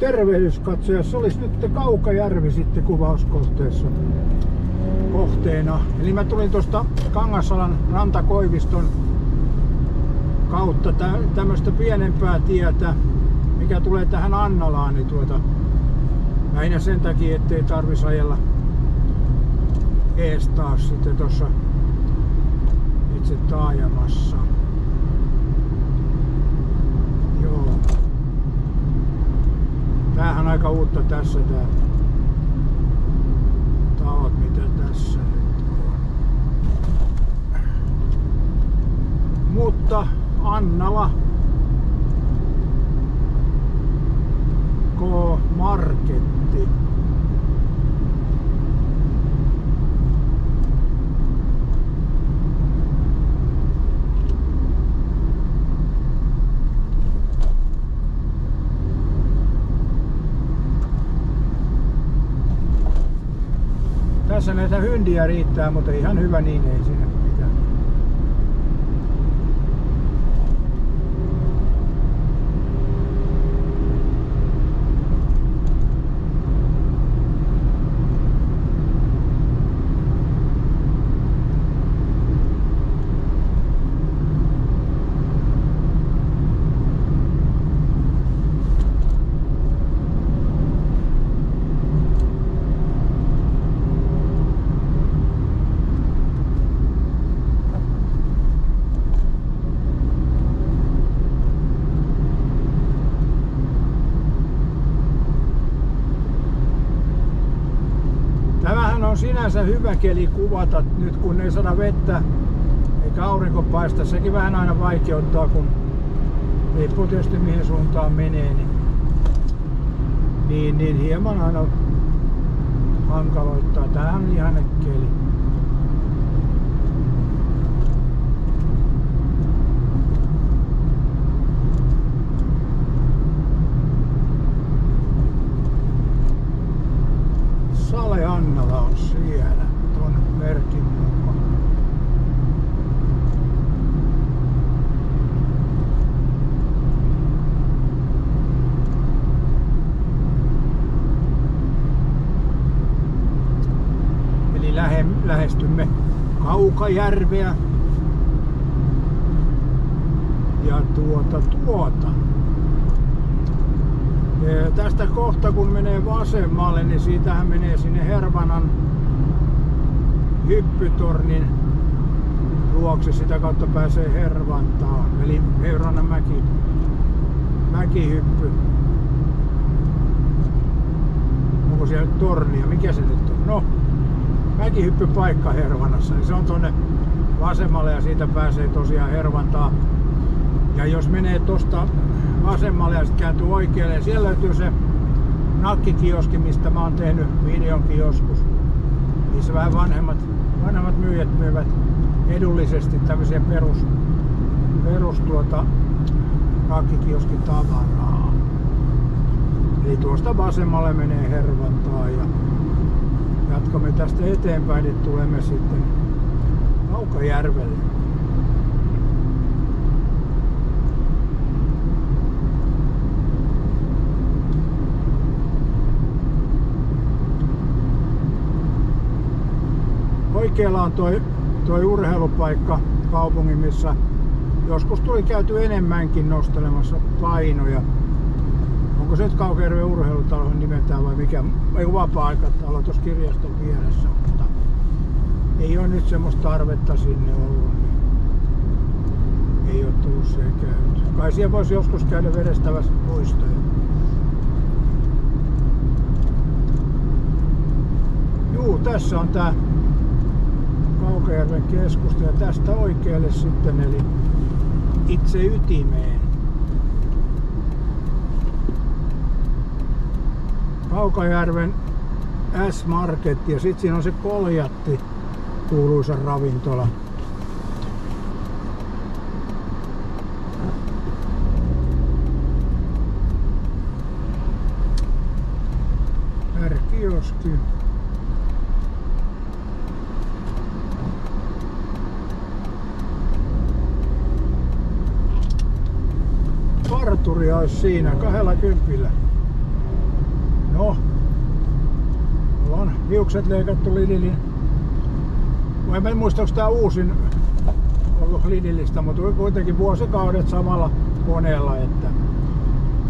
tervehdyskatsoja. Se olisi nyt Kaukajärvi sitten kuvauskohteessa kohteena. Eli mä tulin tuosta Kangasalan rantakoiviston kautta tä, tämmöistä pienempää tietä, mikä tulee tähän Annalaan, niin tuota, lähinnä sen takia, ettei tarvis ajella ees taas sitten tuossa itse taajamassa. Joo. Tämähän aika uutta tässä tää talot, mitä tässä nyt on. Mutta Annala K-Marketti. Tässä näitä hyndiä riittää, mutta ihan hyvä niin ei siinä mitään. Tämähän on sinänsä hyvä keli kuvata nyt kun ei saada vettä eikä aurinko paista. Sekin vähän aina vaikeuttaa, kun riippuu tietysti mihin suuntaan menee, niin, niin, niin hieman aina hankaloittaa. Tämähän on ihane keli. Sale Annala on siellä ton merkin mukaan. Eli lähe, lähestymme Kaukajärveä. Ja tuota tuota. Ja tästä kohta kun menee vasemmalle, niin siitähän menee sinne Hervanan hyppytornin luokse. Sitä kautta pääsee Hervantaan. Eli Hervanan mäki, mäkihyppy. Onko siellä tornia? Mikä se nyt on? No, mäkihyppypaikka Hervanassa. Niin se on tonne vasemmalle ja siitä pääsee tosiaan Hervantaan. Ja jos menee tosta vasemmalle ja sitten kääntyy oikealle, ja siellä löytyy se nakkikioski, mistä mä oon tehnyt videonkin joskus. Niissä vähän vanhemmat, vanhemmat myyjät myyvät edullisesti tämmöisiä perus, perus tuota, nakkikioski tavaraa. Eli tuosta vasemmalle menee Hervantaa ja jatkamme tästä eteenpäin, niin tulemme sitten Kaukajärvelle. Oikealla on toi, toi urheilupaikka kaupungin, missä joskus tuli käyty enemmänkin nostelemassa painoja. Onko se nyt Kaukajärven urheilutalo nimeltään vai mikä? Ei vapaa-aikatalo tuossa kirjaston vieressä, mutta ei ole nyt semmoista tarvetta sinne ollut. Niin ei ole tullut siellä käyty. Kai siellä voisi joskus käydä vedestävässä muistoja. Juu, tässä on tää Kaukajärven keskusta ja tästä oikealle sitten eli itse ytimeen. Kaukajärven S-Market ja sitten siinä on se Koljatti kuuluisa ravintola. Kioski. Parturia olisi siinä kahdella kympillä. No, on hiukset leikattu Lidlin. Mä en muista, onko tää uusin ollut Lidlistä, mutta kuitenkin vuosikaudet samalla koneella, että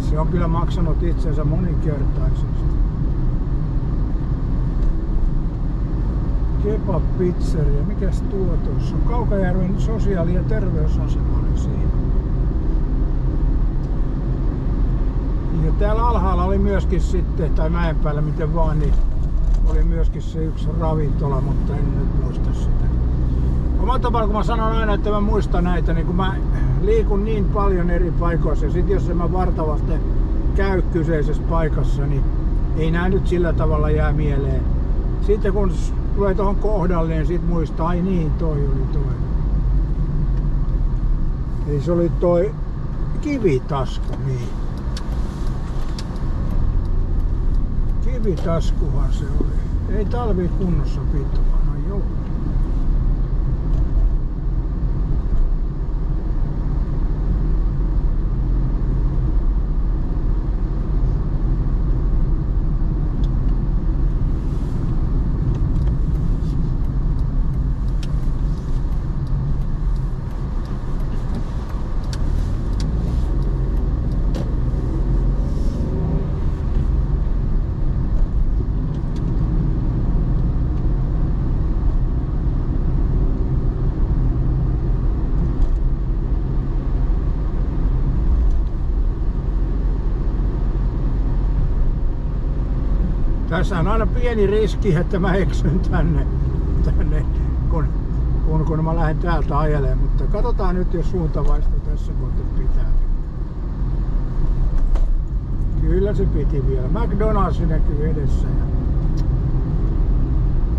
se on kyllä maksanut itsensä moninkertaisesti. Kebab Pizzeria, mikäs tuo tuossa on? Kaukajärven sosiaali- ja terveysasema oli siinä. Ja täällä alhaalla oli myöskin sitten, tai mäen päällä miten vaan, niin oli myöskin se yksi ravintola, mutta en nyt muista sitä. Omalla tavalla, kun mä sanon aina, että mä muistan näitä, niin kun mä liikun niin paljon eri paikoissa, ja sit jos mä vartavasti käy kyseisessä paikassa, niin ei nää nyt sillä tavalla jää mieleen. Sitten kun tulee tuohon kohdalle, niin sit muistaa, ai niin, toi oli toi. Eli se oli toi kivitasku, niin. Kivitaskuhan se oli. Ei talvi kunnossa pitoa, no joo. Tässä on aina pieni riski, että mä eksyn tänne, tänne kun, kun, kun mä lähden täältä ajelemaan. Mutta katsotaan nyt, jos suuntavaisto tässä kohti pitää. Kyllä se piti vielä. McDonald's näkyy edessä. Ja,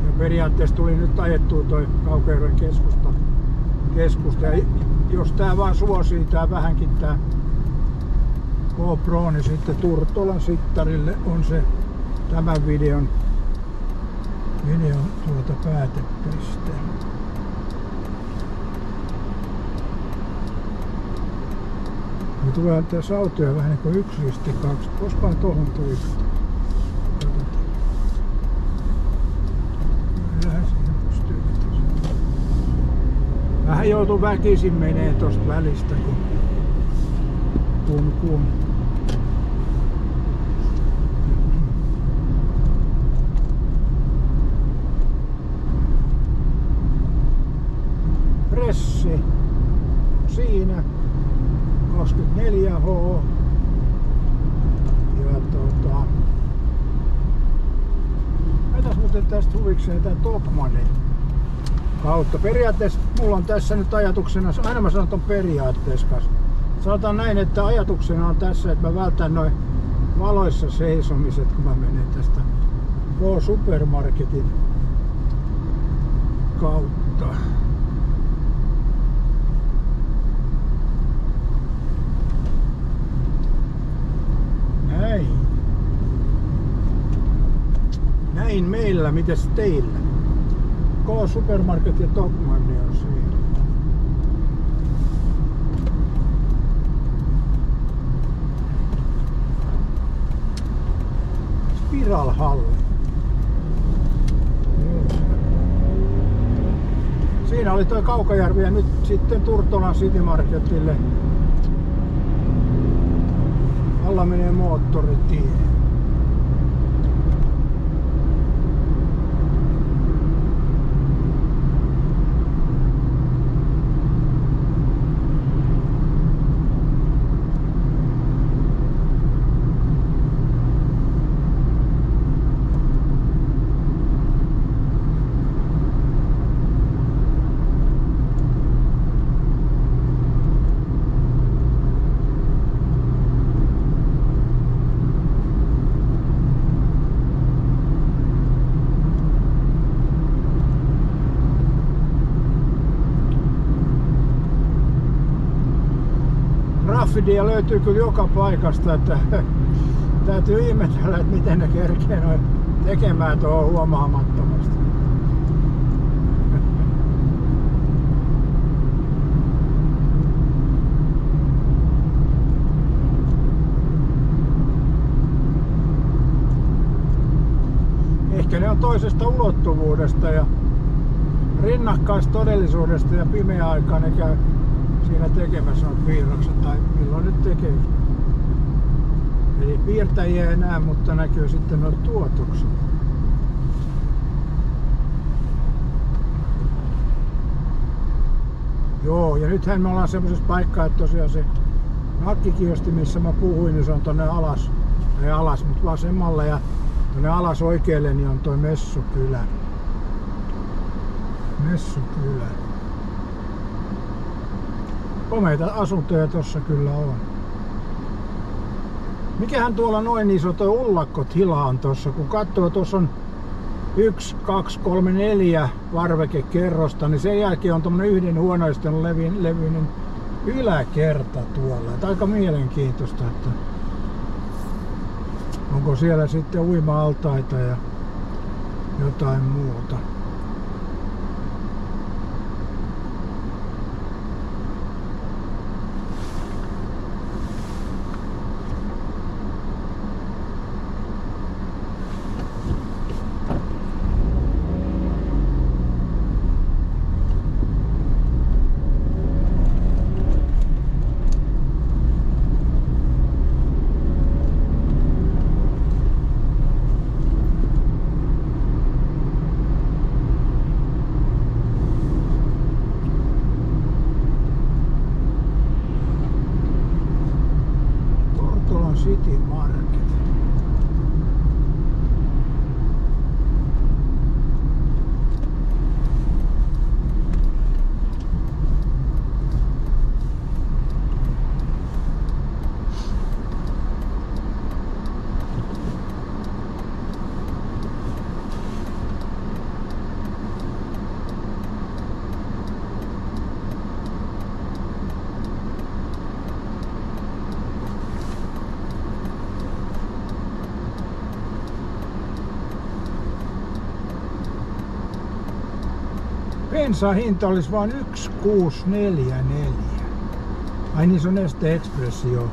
ja periaatteessa tuli nyt ajettua toi Kaukeuren keskusta. keskusta. Ja jos tää vaan suosii tää vähänkin tää GoPro, niin sitten Turtolan sittarille on se tämän videon, videon tuota päätepiste. Me tulee tässä autoja vähän niin kuin yksi risti kaksi. Koskaan tohon tuli. Vähän joutuu väkisin menee tosta välistä, kun, kun, kun tästä huvikseen tää Topmanin kautta. Periaatteessa mulla on tässä nyt ajatuksena, aina mä sanon ton periaatteessa kanssa. Sanotaan näin, että ajatuksena on tässä, että mä vältän noin valoissa seisomiset, kun mä menen tästä K-supermarketin kautta. Näin. Näin meillä, mites teillä? K-Supermarket ja Tokmanni on siinä. Spiralhalli. Siinä oli tuo Kaukajärvi ja nyt sitten Turtolan City Marketille alla menee moottoritie. Graffidia löytyy kyllä joka paikasta, että täytyy ihmetellä, että miten ne kerkee noin tekemään tuohon huomaamattomasti. ihan toisesta ulottuvuudesta ja rinnakkaistodellisuudesta ja pimeä aikaa ne käy siinä tekemässä on piirrokset tai milloin nyt tekee. Eli piirtäjiä ei näe, mutta näkyy sitten nuo tuotokset. Joo, ja nythän me ollaan semmoisessa paikkaa, että tosiaan se nakkikiosti, missä mä puhuin, niin se on tonne alas, ei alas, mutta vasemmalle ja tonne alas oikealle, niin on toi Messukylä. Messukylä. Komeita asuntoja tossa kyllä on. Mikähän tuolla noin iso toi ullakkotila on tossa, kun katsoo tuossa on yksi, kaksi, kolme, neljä varvekekerrosta, niin sen jälkeen on tuommoinen yhden huoneiston levyinen yläkerta tuolla. Että aika mielenkiintoista, että onko siellä sitten uima-altaita ja jotain muuta. City Market. Bensan hinta olisi vain 1644. Ai niin se on Neste Express joo.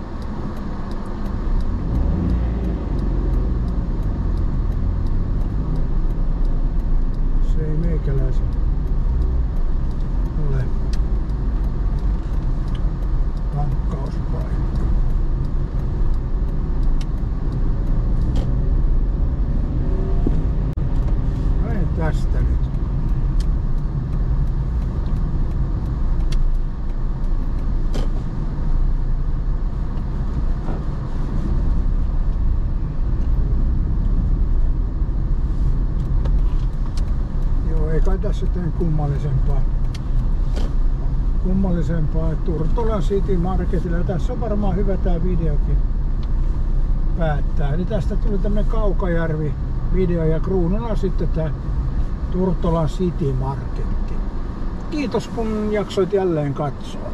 Se ei meikäläisen ole tankkauspaikka. Menen tästä nyt. Joo, ei kai tässä tämän kummallisempaa. Kummallisempaa. Turtola City Marketilla. Tässä on varmaan hyvä tää videokin päättää. Eli tästä tuli tämmönen Kaukajärvi video ja kruununa sitten tää Turtolan City Marketti. Kiitos kun jaksoit jälleen katsoa.